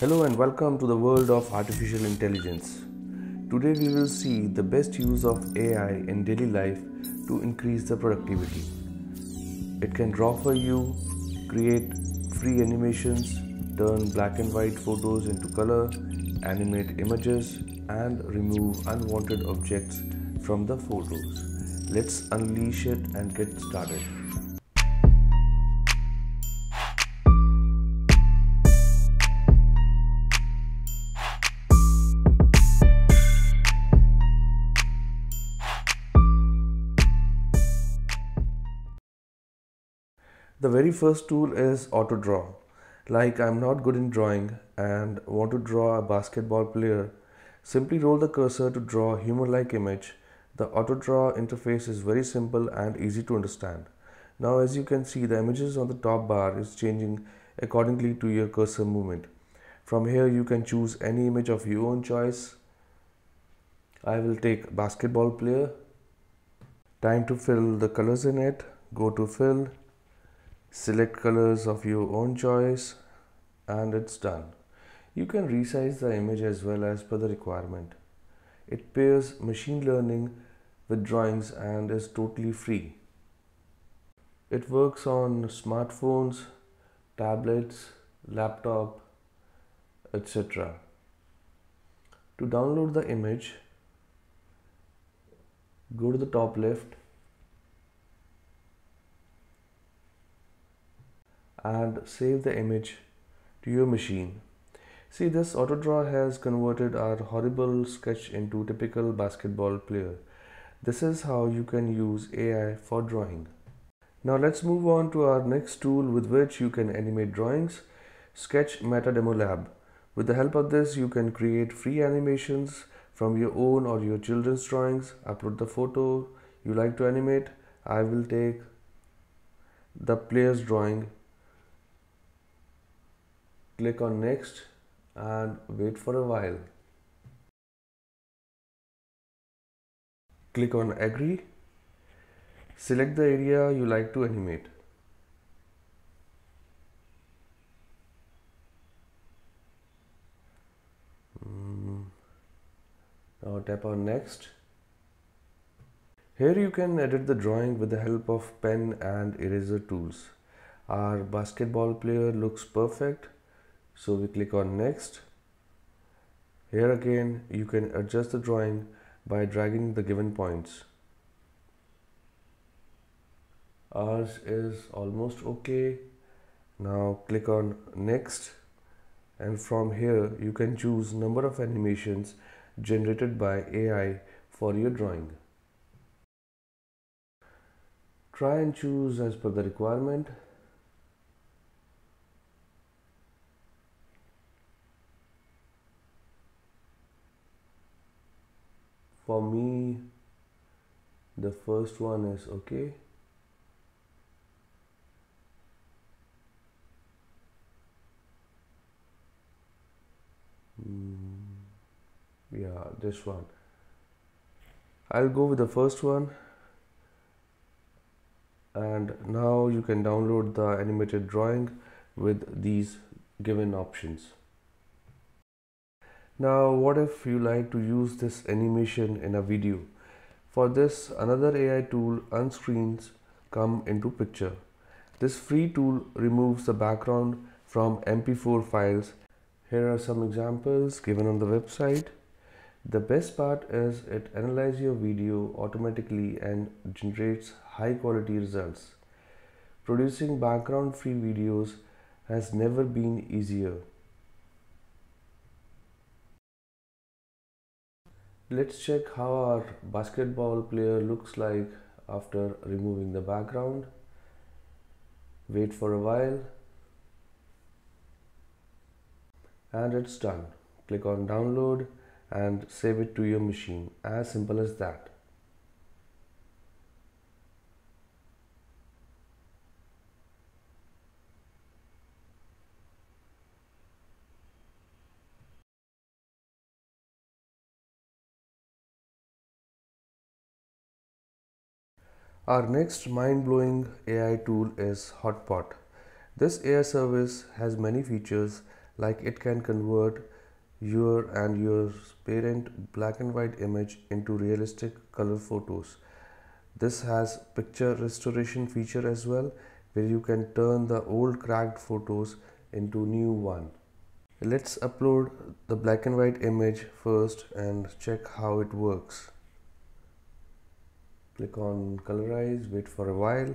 Hello and welcome to the world of artificial intelligence. Today we will see the best use of AI in daily life to increase the productivity. It can draw for you, create free animations, turn black and white photos into color, animate images, and remove unwanted objects from the photos. Let's unleash it and get started. The very first tool is AutoDraw. Like I'm not good in drawing and want to draw a basketball player, simply roll the cursor to draw a human-like image. The AutoDraw interface is very simple and easy to understand. Now as you can see the images on the top bar is changing accordingly to your cursor movement. From here you can choose any image of your own choice. I will take basketball player. Time to fill the colors in it. Go to fill select colors of your own choice and it's done. You can resize the image as well as per the requirement. It pairs machine learning with drawings and is totally free. It works on smartphones, tablets, laptop, etc. To download the image, go to the top left and save the image to your machine. See this AutoDraw has converted our horrible sketch into typical basketball player. This is how you can use AI for drawing. Now let's move on to our next tool with which you can animate drawings, Sketch Meta Demo Lab. With the help of this you can create free animations from your own or your children's drawings, upload the photo you like to animate. I will take the player's drawing click on next and wait for a while. Click on agree. Select the area you like to animate. Mm. Now tap on next. Here you can edit the drawing with the help of pen and eraser tools. Our basketball player looks perfect so we click on next. Here again you can adjust the drawing by dragging the given points. Ours is almost okay. Now click on next. And from here you can choose number of animations generated by AI for your drawing. Try and choose as per the requirement for me the first one is okay. Mm, yeah this one. I'll go with the first one. And now you can download the animated drawing with these given options now what if you like to use this animation in a video? For this another AI tool Unscreens come into picture. This free tool removes the background from MP4 files. Here are some examples given on the website. The best part is it analyzes your video automatically and generates high quality results. Producing background free videos has never been easier. Let's check how our basketball player looks like after removing the background. Wait for a while and it's done. Click on download and save it to your machine. As simple as that. Our next mind-blowing AI tool is Hotpot. This AI service has many features like it can convert your and your parent black and white image into realistic color photos. This has picture restoration feature as well where you can turn the old cracked photos into new one. Let's upload the black and white image first and check how it works. Click on colorize, wait for a while.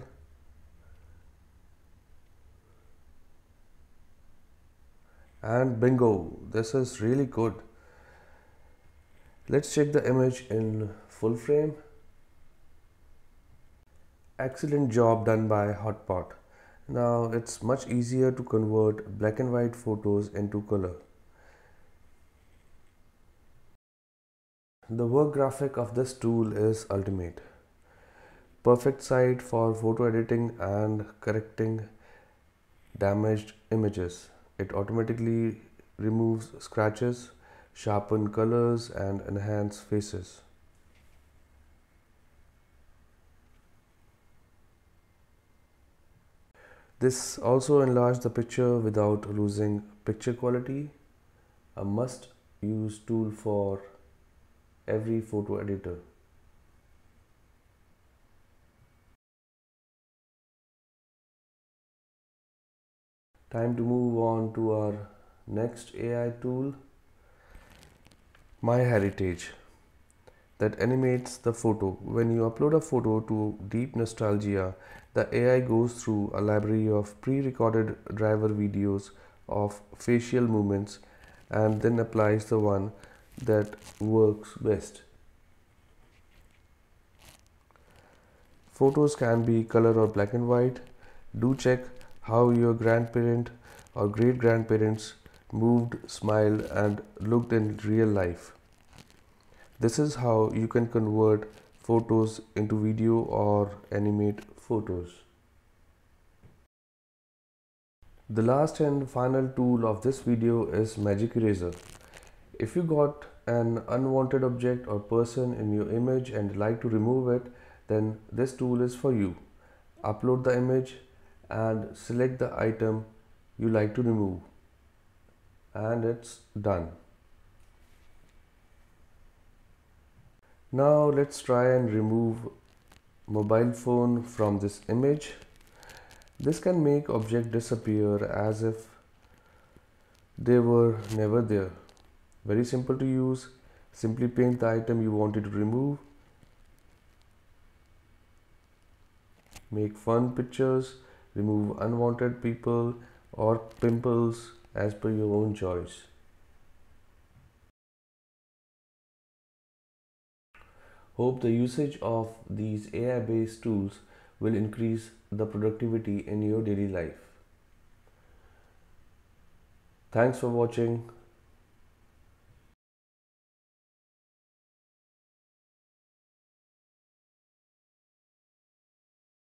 And bingo, this is really good. Let's check the image in full frame. Excellent job done by Hotpot. Now it's much easier to convert black and white photos into color. The work graphic of this tool is ultimate. Perfect site for photo editing and correcting damaged images. It automatically removes scratches, sharpen colors and enhance faces. This also enlarges the picture without losing picture quality. A must use tool for every photo editor. Time to move on to our next AI tool, MyHeritage that animates the photo. When you upload a photo to Deep Nostalgia, the AI goes through a library of pre-recorded driver videos of facial movements and then applies the one that works best. Photos can be color or black and white. Do check how your grandparent or great grandparents moved, smiled, and looked in real life. This is how you can convert photos into video or animate photos. The last and final tool of this video is Magic Eraser. If you got an unwanted object or person in your image and like to remove it, then this tool is for you. Upload the image and select the item you like to remove and it's done. Now let's try and remove mobile phone from this image. This can make object disappear as if they were never there. Very simple to use. Simply paint the item you wanted to remove. Make fun pictures, remove unwanted people or pimples as per your own choice. Hope the usage of these AI based tools will increase the productivity in your daily life. Thanks for watching.